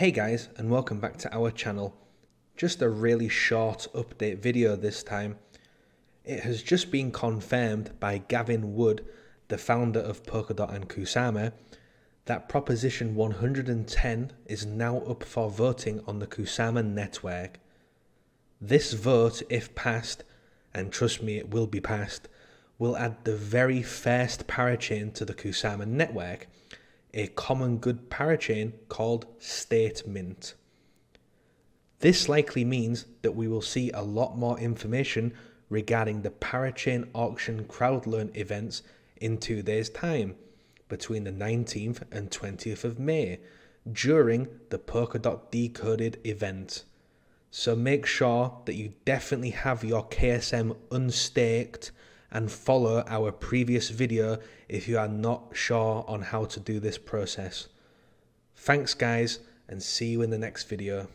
Hey guys and welcome back to our channel. Just a really short update video this time. It has just been confirmed by Gavin Wood, the founder of Polkadot and Kusama, that Proposition 110 is now up for voting on the Kusama network. This vote, if passed, and trust me it will be passed, will add the very first parachain to the Kusama network a common good parachain called Statemint. This likely means that we will see a lot more information regarding the parachain auction crowdloan events in two days' time, between the 19th and 20th of May, during the Polkadot Decoded event. So make sure that you definitely have your KSM unstaked and follow our previous video if you are not sure on how to do this process. Thanks guys and see you in the next video.